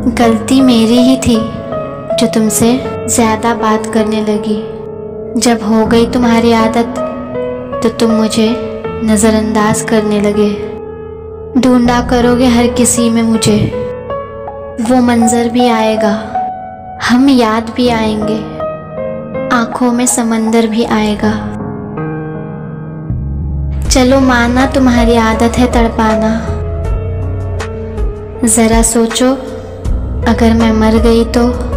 गलती मेरी ही थी, जो तुमसे ज़्यादा बात करने लगी। जब हो गई तुम्हारी आदत तो तुम मुझे नज़रअंदाज करने लगे। ढूंढा करोगे हर किसी में मुझे। वो मंज़र भी आएगा, हम याद भी आएँगे, आँखों में समंदर भी आएगा। चलो माना तुम्हारी आदत है तड़पाना। ज़रा सोचो अगर मैं मर गई तो?